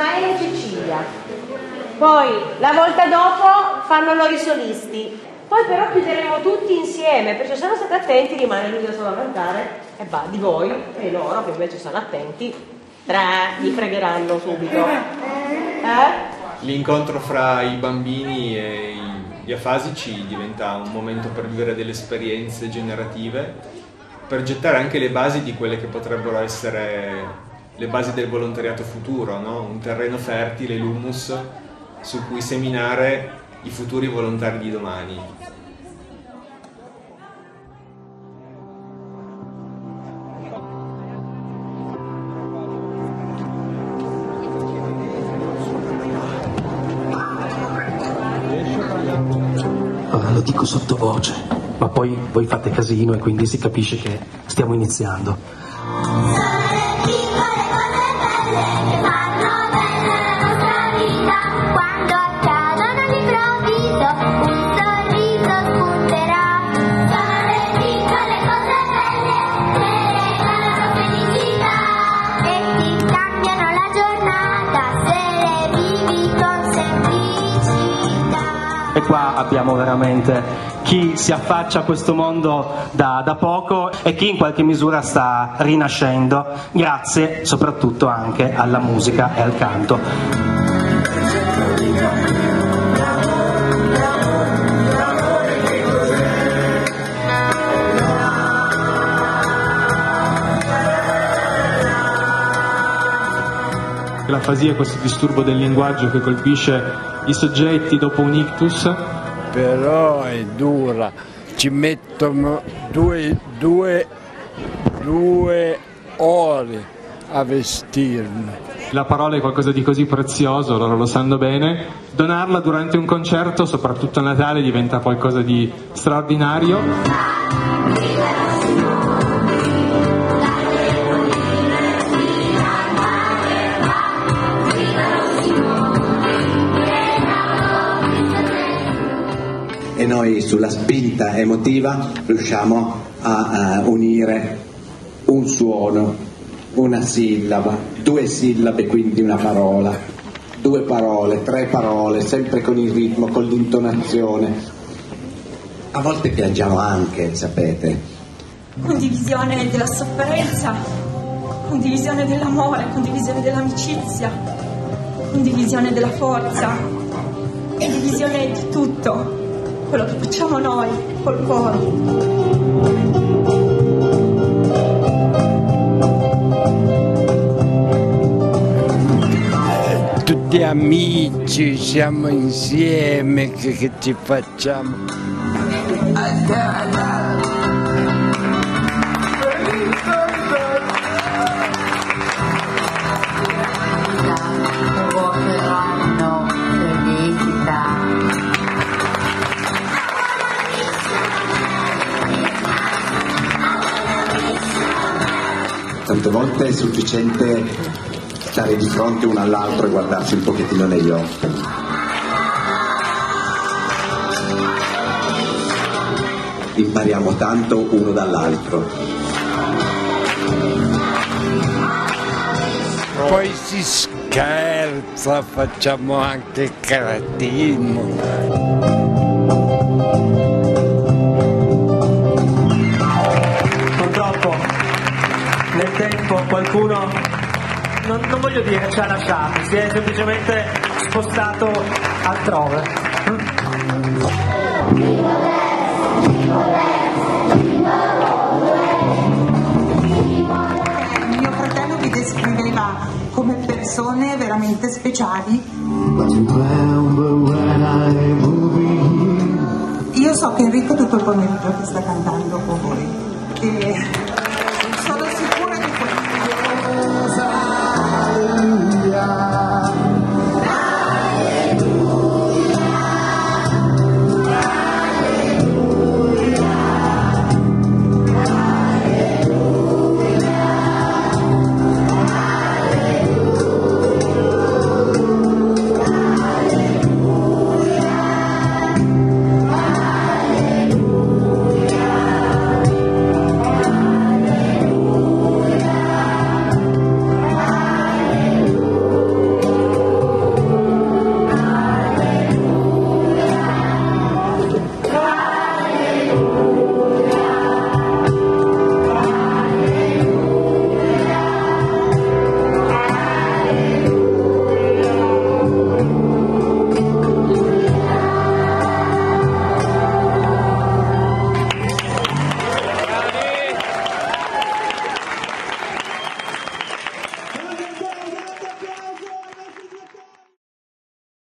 Ismaele e Cecilia. Poi la volta dopo fanno loro i solisti. Poi però chiuderemo tutti insieme, perché se non state attenti rimane lui da solo a cantare e va di voi e loro che invece sono attenti, tre, li fregheranno subito. Eh? L'incontro fra i bambini e gli afasici diventa un momento per vivere delle esperienze generative, per gettare anche le basi di quelle che potrebbero essere le basi del volontariato futuro, no? un terreno fertile, l'humus, su cui seminare i futuri volontari di domani. Lo dico sottovoce, ma poi voi fate casino e quindi si capisce che stiamo iniziando. Abbiamo veramente chi si affaccia a questo mondo da, da poco e chi in qualche misura sta rinascendo, grazie soprattutto anche alla musica e al canto. L'afasia è questo disturbo del linguaggio che colpisce i soggetti dopo un ictus. Però è dura, ci mettono due, due, due ore a vestirmi. La parola è qualcosa di così prezioso, loro lo sanno bene. Donarla durante un concerto, soprattutto a Natale, diventa qualcosa di straordinario. Noi sulla spinta emotiva riusciamo a, a unire un suono, una sillaba, due sillabe quindi una parola, due parole, tre parole, sempre con il ritmo, con l'intonazione. A volte piangiamo anche, sapete, condivisione della sofferenza, condivisione dell'amore, condivisione dell'amicizia, condivisione della forza, condivisione di tutto, quello che facciamo noi col cuore. Tutti amici, siamo insieme, che, che ci facciamo? Tante volte è sufficiente stare di fronte uno all'altro e guardarsi un pochettino negli occhi. Impariamo tanto uno dall'altro. Poi si scherza, facciamo anche cretino. Tempo qualcuno, non, non voglio dire ci ha lasciati, si è semplicemente spostato altrove. Mio fratello vi descriveva come persone veramente speciali. Io so che Enrico tutto il pomeriggio che sta cantando con voi. E